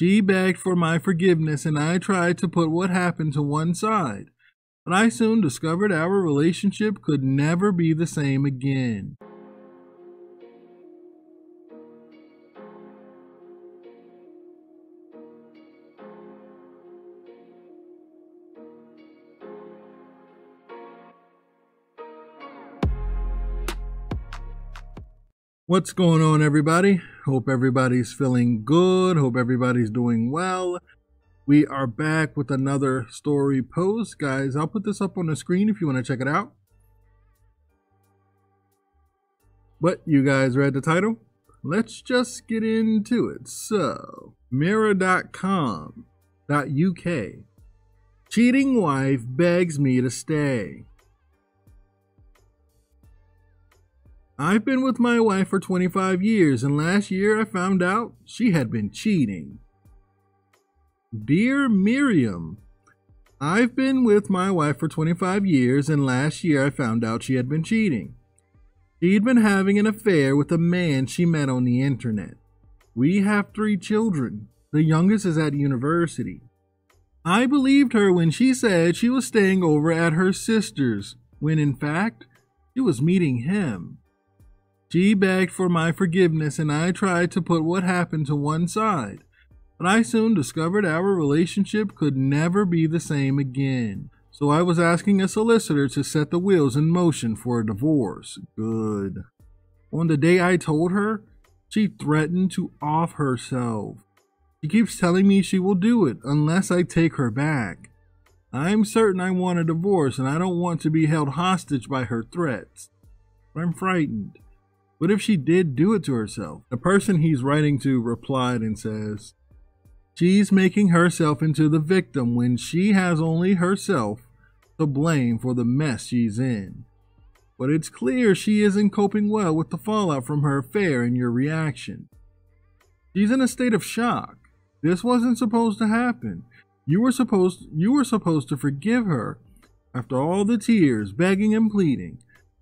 She begged for my forgiveness, and I tried to put what happened to one side. But I soon discovered our relationship could never be the same again. What's going on, everybody? Hope everybody's feeling good. Hope everybody's doing well. We are back with another story post. Guys, I'll put this up on the screen if you want to check it out. But you guys read the title? Let's just get into it. So, mirror.com.uk. Cheating wife begs me to stay. I've been with my wife for 25 years, and last year I found out she had been cheating. Dear Miriam, I've been with my wife for 25 years, and last year I found out she had been cheating. She'd been having an affair with a man she met on the internet. We have three children. The youngest is at university. I believed her when she said she was staying over at her sister's, when in fact, she was meeting him. She begged for my forgiveness, and I tried to put what happened to one side. But I soon discovered our relationship could never be the same again. So I was asking a solicitor to set the wheels in motion for a divorce. Good. On the day I told her, she threatened to off herself. She keeps telling me she will do it unless I take her back. I'm certain I want a divorce and I don't want to be held hostage by her threats. But I'm frightened. What if she did do it to herself? The person he's writing to replied and says, She's making herself into the victim when she has only herself to blame for the mess she's in. But it's clear she isn't coping well with the fallout from her affair and your reaction. She's in a state of shock. This wasn't supposed to happen. You were supposed you were supposed to forgive her after all the tears, begging and pleading.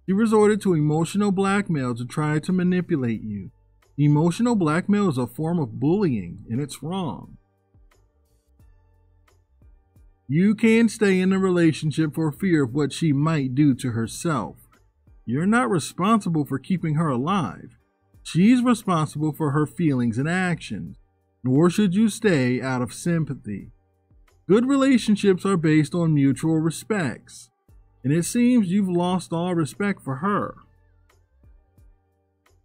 He resorted to emotional blackmail to try to manipulate you. Emotional blackmail is a form of bullying, and it's wrong. You can't stay in a relationship for fear of what she might do to herself. You're not responsible for keeping her alive. She's responsible for her feelings and actions, nor should you stay out of sympathy. Good relationships are based on mutual respects and it seems you've lost all respect for her.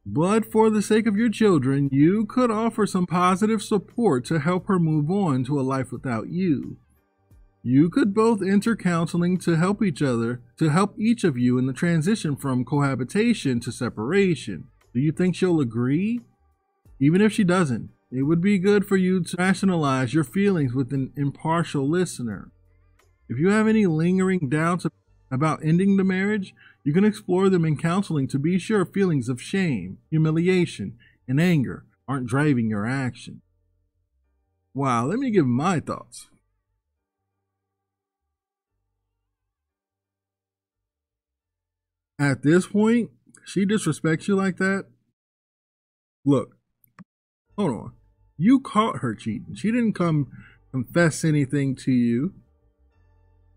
But for the sake of your children, you could offer some positive support to help her move on to a life without you. You could both enter counseling to help each other, to help each of you in the transition from cohabitation to separation. Do you think she'll agree? Even if she doesn't, it would be good for you to rationalize your feelings with an impartial listener. If you have any lingering doubts about ending the marriage, you can explore them in counseling to be sure feelings of shame, humiliation, and anger aren't driving your action. Wow, let me give my thoughts. At this point, she disrespects you like that. Look, hold on. You caught her cheating. She didn't come confess anything to you.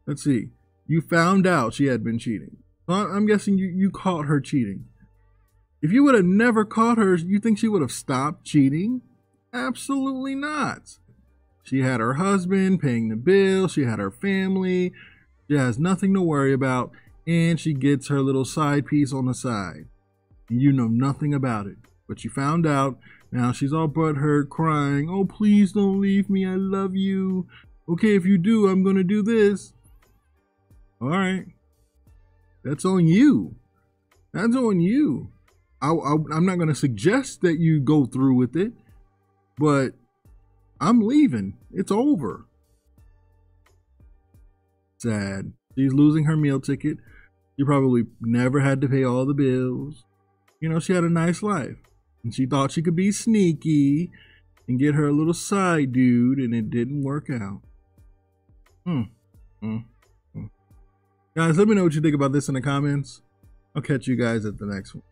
Let's see. You found out she had been cheating. I'm guessing you, you caught her cheating. If you would have never caught her, you think she would have stopped cheating? Absolutely not. She had her husband paying the bill, she had her family, she has nothing to worry about, and she gets her little side piece on the side. And you know nothing about it. But you found out, now she's all butthurt, crying, Oh, please don't leave me, I love you. Okay, if you do, I'm gonna do this. All right. That's on you. That's on you. I, I, I'm not going to suggest that you go through with it, but I'm leaving. It's over. Sad. She's losing her meal ticket. She probably never had to pay all the bills. You know, she had a nice life. And she thought she could be sneaky and get her a little side dude, and it didn't work out. Hmm. Hmm. Guys, let me know what you think about this in the comments. I'll catch you guys at the next one.